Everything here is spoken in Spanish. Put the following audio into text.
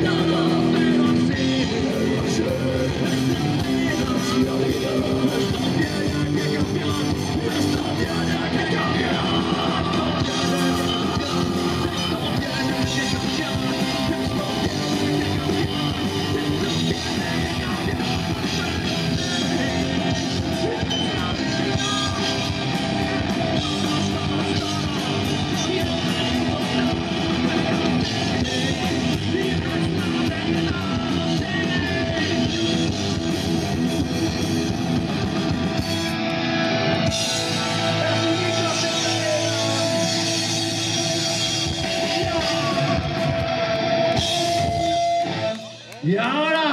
down. Y ahora